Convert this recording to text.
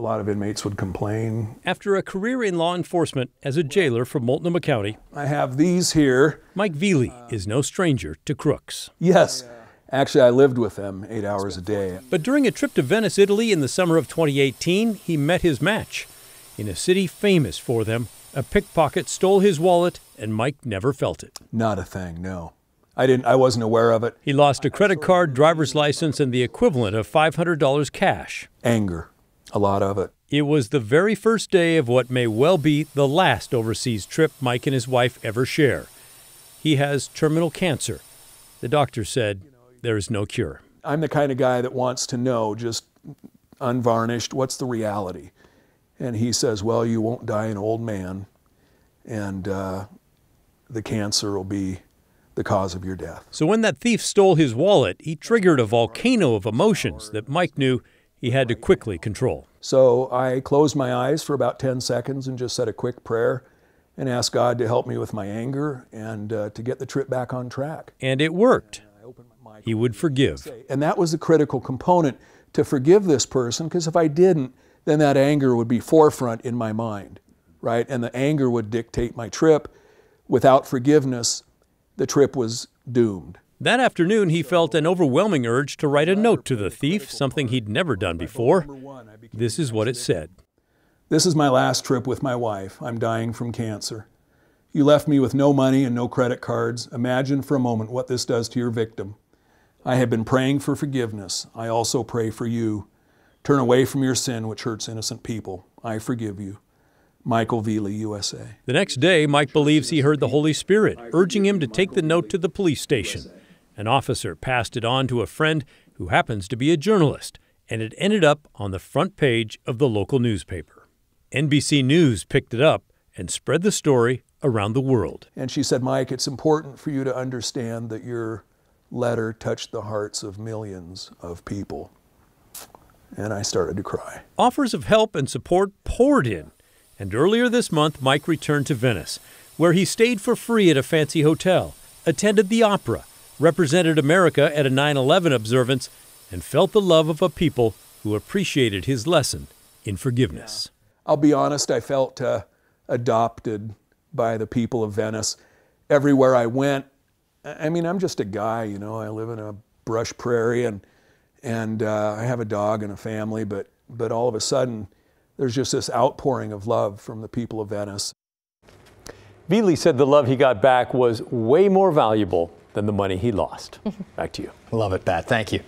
A lot of inmates would complain. After a career in law enforcement as a jailer for Multnomah County, I have these here. Mike Veely is no stranger to crooks. Yes. Actually, I lived with them eight hours a day. But during a trip to Venice, Italy in the summer of 2018, he met his match. In a city famous for them, a pickpocket stole his wallet and Mike never felt it. Not a thing, no. I didn't I wasn't aware of it. He lost a credit card, driver's license, and the equivalent of $500 cash. Anger. A lot of it. It was the very first day of what may well be the last overseas trip Mike and his wife ever share. He has terminal cancer. The doctor said there is no cure. I'm the kind of guy that wants to know, just unvarnished, what's the reality? And he says, Well, you won't die an old man, and uh, the cancer will be the cause of your death. So when that thief stole his wallet, he triggered a volcano of emotions that Mike knew he had to quickly control. So I closed my eyes for about 10 seconds and just said a quick prayer and asked God to help me with my anger and uh, to get the trip back on track. And it worked. He would forgive. And that was the critical component to forgive this person because if I didn't, then that anger would be forefront in my mind, right? And the anger would dictate my trip. Without forgiveness, the trip was doomed. That afternoon, he felt an overwhelming urge to write a note to the thief, something he'd never done before. This is what it said This is my last trip with my wife. I'm dying from cancer. You left me with no money and no credit cards. Imagine for a moment what this does to your victim. I have been praying for forgiveness. I also pray for you. Turn away from your sin, which hurts innocent people. I forgive you. Michael Veely, USA. The next day, Mike believes he heard the Holy Spirit urging him to take the note to the police station. An officer passed it on to a friend who happens to be a journalist, and it ended up on the front page of the local newspaper. NBC News picked it up and spread the story around the world. And she said, Mike, it's important for you to understand that your letter touched the hearts of millions of people. And I started to cry. Offers of help and support poured in. And earlier this month, Mike returned to Venice, where he stayed for free at a fancy hotel, attended the opera, represented America at a 9 11 observance, and felt the love of a people who appreciated his lesson in forgiveness. I'll be honest, I felt uh, adopted by the people of Venice. Everywhere I went, I mean, I'm just a guy, you know, I live in a Brush Prairie and, and uh, I have a dog and a family, but, but all of a sudden, there's just this outpouring of love from the people of Venice. Veely said the love he got back was way more valuable than the money he lost. Back to you. Love it, Pat. Thank you.